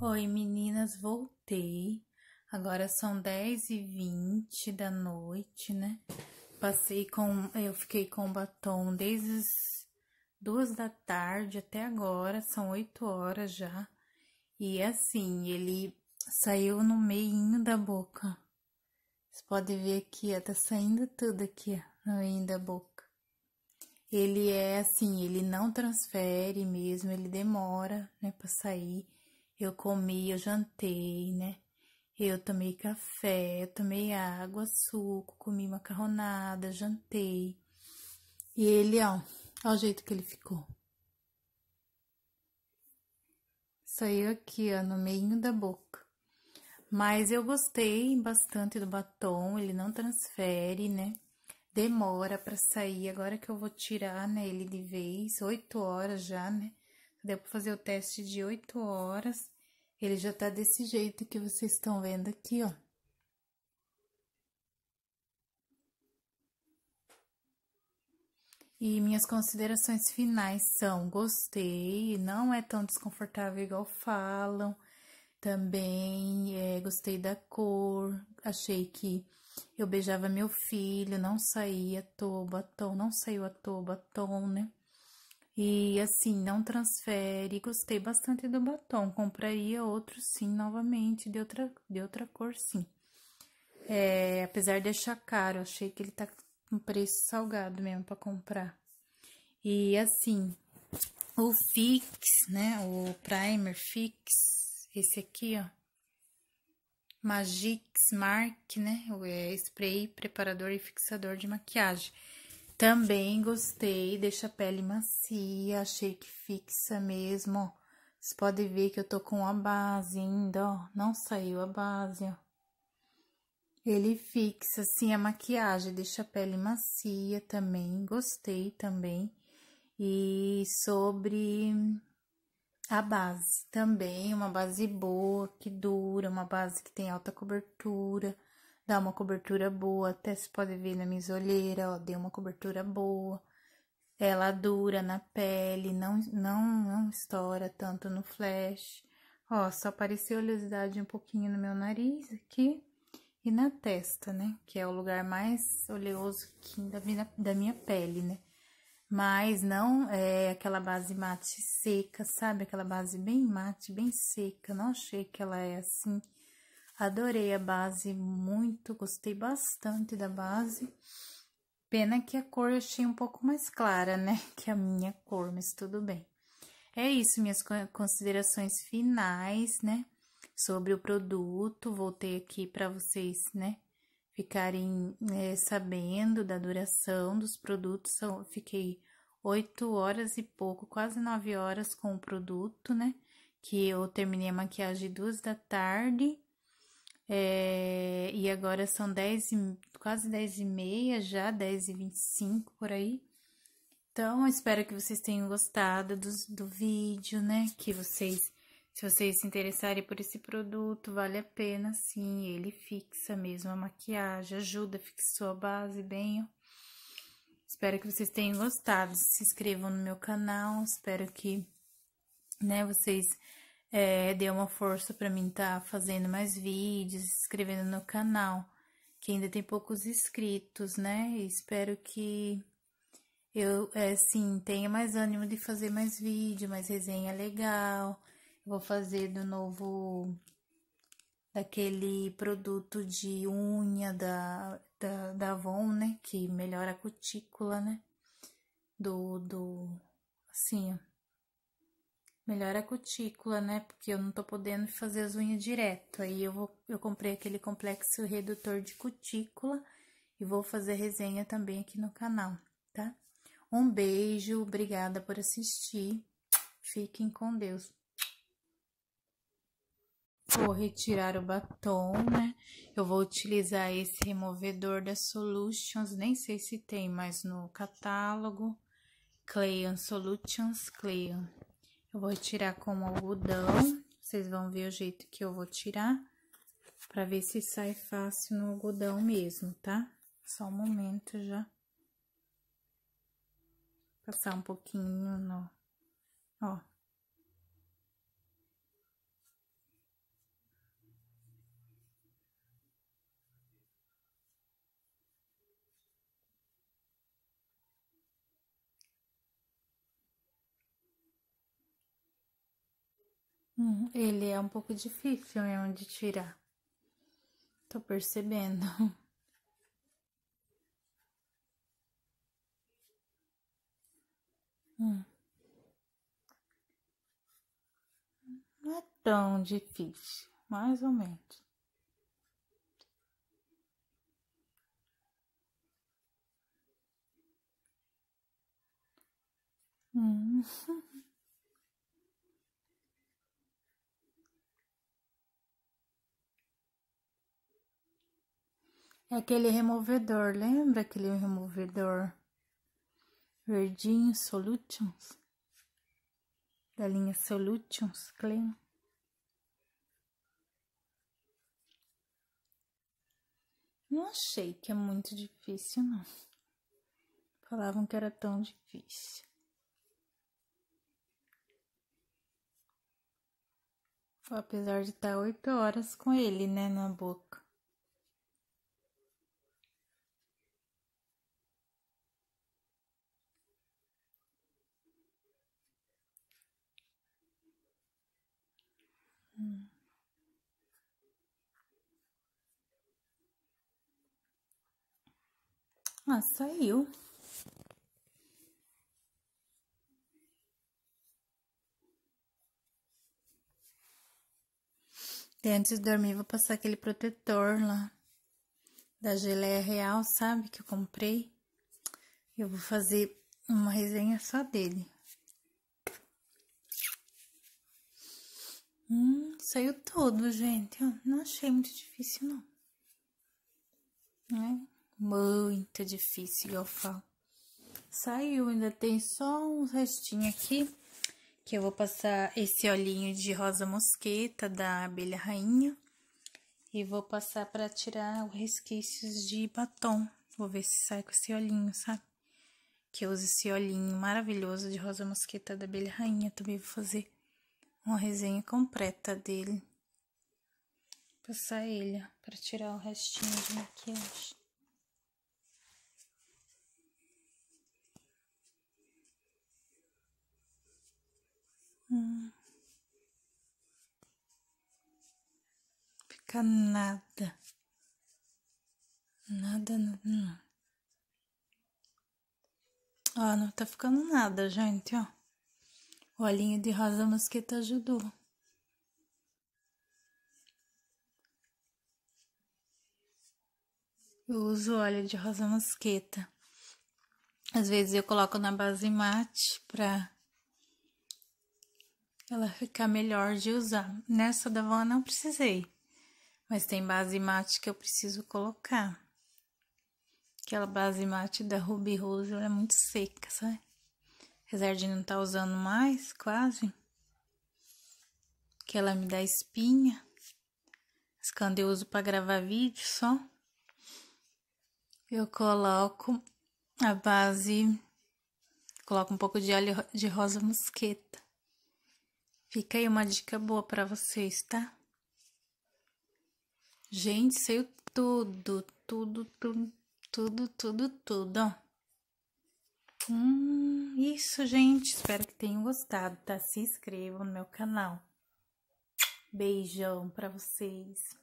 Oi meninas, voltei. Agora são 10 e 20 da noite, né? Passei com. Eu fiquei com batom desde as duas da tarde até agora, são 8 horas já. E assim, ele saiu no meio da boca. Você pode ver aqui, ó, tá saindo tudo aqui, ó, no meio da boca. Ele é assim, ele não transfere mesmo, ele demora, né, pra sair. Eu comi, eu jantei, né? Eu tomei café, eu tomei água, suco, comi macarronada, jantei. E ele, ó, olha o jeito que ele ficou. Saiu aqui, ó, no meio da boca. Mas eu gostei bastante do batom, ele não transfere, né? Demora para sair, agora que eu vou tirar, né, ele de vez, oito horas já, né? Deu para fazer o teste de oito horas. Ele já tá desse jeito que vocês estão vendo aqui, ó. E minhas considerações finais são: gostei, não é tão desconfortável igual falam. Também é, gostei da cor, achei que eu beijava meu filho, não saía toa batom, não saiu a toa batom, né? E assim, não transfere. Gostei bastante do batom. Compraria outro sim, novamente, de outra, de outra cor sim. É, apesar de achar caro, achei que ele tá com preço salgado mesmo para comprar. E assim, o Fix, né? O Primer Fix, esse aqui, ó. Magix Mark, né? O é, spray preparador e fixador de maquiagem. Também gostei, deixa a pele macia, achei que fixa mesmo. Vocês podem ver que eu tô com a base ainda, ó. Não saiu a base, ó. Ele fixa, assim, a maquiagem, deixa a pele macia também, gostei também. E sobre a base, também uma base boa, que dura, uma base que tem alta cobertura dá uma cobertura boa, até se pode ver na minha olheira, ó, deu uma cobertura boa. Ela dura na pele, não, não, não estoura tanto no flash. Ó, só apareceu oleosidade um pouquinho no meu nariz aqui e na testa, né? Que é o lugar mais oleoso da minha, da minha pele, né? Mas não é aquela base mate seca, sabe? Aquela base bem mate, bem seca. Não achei que ela é assim Adorei a base muito, gostei bastante da base. Pena que a cor eu achei um pouco mais clara, né? Que a minha cor, mas tudo bem. É isso, minhas considerações finais, né? Sobre o produto. Voltei aqui para vocês, né? Ficarem é, sabendo da duração dos produtos. Eu fiquei oito horas e pouco, quase nove horas com o produto, né? Que eu terminei a maquiagem duas da tarde é, e agora são 10 e, quase 10 e meia já, 10 e 25 por aí. Então, espero que vocês tenham gostado do, do vídeo, né? Que vocês, se vocês se interessarem por esse produto, vale a pena sim. Ele fixa mesmo a maquiagem, ajuda, fixou a base bem. Espero que vocês tenham gostado. Se inscrevam no meu canal, espero que, né, vocês é, dê uma força para mim estar tá fazendo mais vídeos, se inscrevendo no canal, que ainda tem poucos inscritos, né? Espero que eu, é, tenha mais ânimo de fazer mais vídeo, mais resenha legal. Vou fazer do novo, daquele produto de unha da, da, da Avon, né? Que melhora a cutícula, né? Do, do, assim, ó Melhora a cutícula, né? Porque eu não tô podendo fazer as unhas direto. Aí eu vou, eu comprei aquele complexo redutor de cutícula e vou fazer resenha também aqui no canal, tá? Um beijo, obrigada por assistir. Fiquem com Deus. Vou retirar o batom, né? Eu vou utilizar esse removedor da Solutions, nem sei se tem mais no catálogo. Clean Solutions, Clean. Vou tirar com algodão. Vocês vão ver o jeito que eu vou tirar. Pra ver se sai fácil no algodão mesmo, tá? Só um momento já. Passar um pouquinho no... Ó. Hum, ele é um pouco difícil mesmo de tirar. Tô percebendo. Hum. Não é tão difícil, mais ou menos. Hum. aquele removedor, lembra aquele removedor verdinho Solutions? Da linha Solutions Clean. Não achei que é muito difícil, não. Falavam que era tão difícil. Apesar de estar oito horas com ele, né, na boca. Ah, saiu. E antes de dormir, vou passar aquele protetor lá da geleia real, sabe? Que eu comprei. Eu vou fazer uma resenha só dele. Hum, saiu todo, gente. Eu não achei muito difícil, não. É muito difícil, eu falo. Saiu, ainda tem só uns restinhos aqui que eu vou passar esse olhinho de rosa mosqueta da abelha rainha e vou passar para tirar os resquícios de batom. Vou ver se sai com esse olhinho, sabe? Que eu uso esse olhinho maravilhoso de rosa mosqueta da abelha rainha. Também vou fazer uma resenha completa dele. Passar ele para tirar o restinho de maquiagem. Fica nada. Nada, nada, não. Ó, não tá ficando nada, gente, ó. O olhinho de rosa mosqueta ajudou. Eu uso óleo de rosa mosqueta. Às vezes eu coloco na base mate pra ela ficar melhor de usar. Nessa da Van não precisei, mas tem base mate que eu preciso colocar. Aquela base mate da Ruby Rose, ela é muito seca, sabe? Apesar de não estar tá usando mais, quase. Que ela me dá espinha. Mas quando eu uso para gravar vídeo só, eu coloco a base, coloco um pouco de óleo de rosa mosqueta. Fica aí uma dica boa para vocês, tá? Gente, saiu tudo, tudo, tudo, tudo, tudo, tudo, Hum, isso, gente. Espero que tenham gostado, tá? Se inscrevam no meu canal. Beijão para vocês.